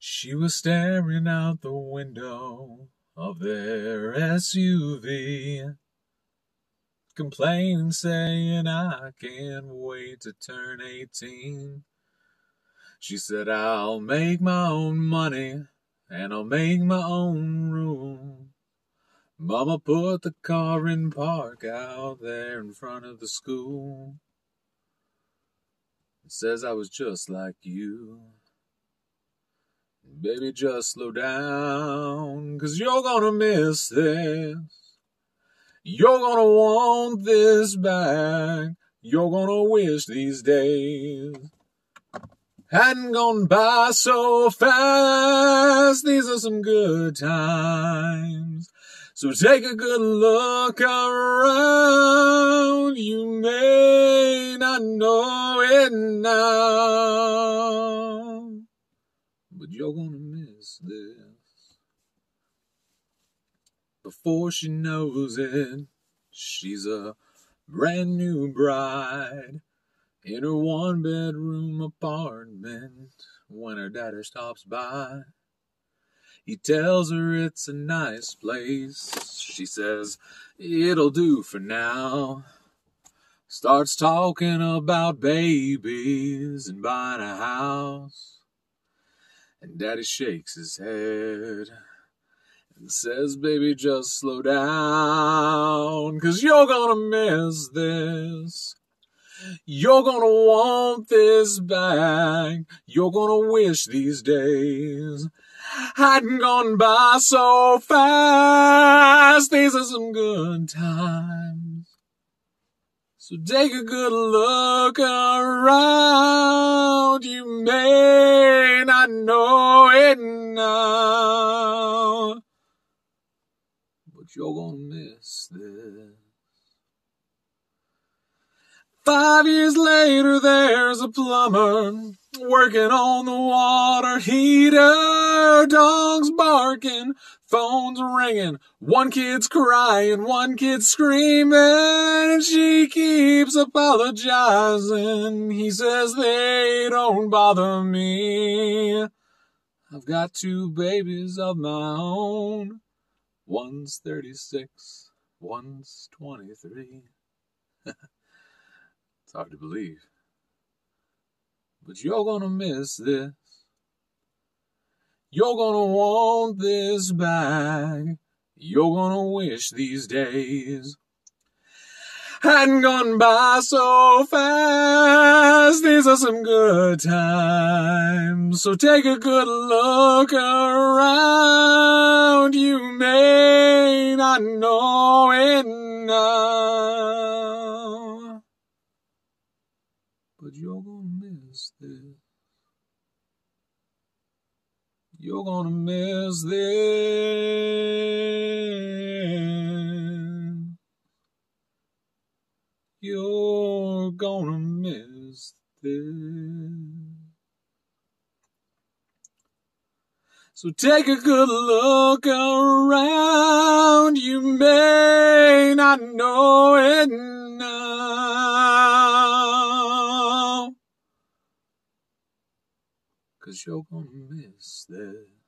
She was staring out the window of their SUV, complaining, saying, I can't wait to turn 18. She said, I'll make my own money and I'll make my own room. Mama put the car in park out there in front of the school. It says I was just like you. Baby, just slow down, cause you're gonna miss this. You're gonna want this back. You're gonna wish these days hadn't gone by so fast. These are some good times. So take a good look around. You may not know it now, but you're gonna miss this. Before she knows it, she's a brand new bride in her one bedroom apartment when her daddy stops by. He tells her it's a nice place. She says, it'll do for now. Starts talking about babies and buying a house. And daddy shakes his head and says, baby, just slow down, cause you're gonna miss this. You're gonna want this back. You're gonna wish these days hadn't gone by so fast. These are some good times. So take a good look around. You may not know it now, but you're gonna miss this. Five years later, there's a plumber working on the water heater. Dogs barking, phones ringing. One kid's crying, one kid's screaming, and she keeps apologizing. He says they don't bother me. I've got two babies of my own. One's 36, one's 23. It's hard to believe. But you're gonna miss this. You're gonna want this back. You're gonna wish these days hadn't gone by so fast. These are some good times. So take a good look around. You may not know it now but you're gonna miss this. You're gonna miss this. You're gonna miss this. So take a good look around. Cause you're gonna miss this.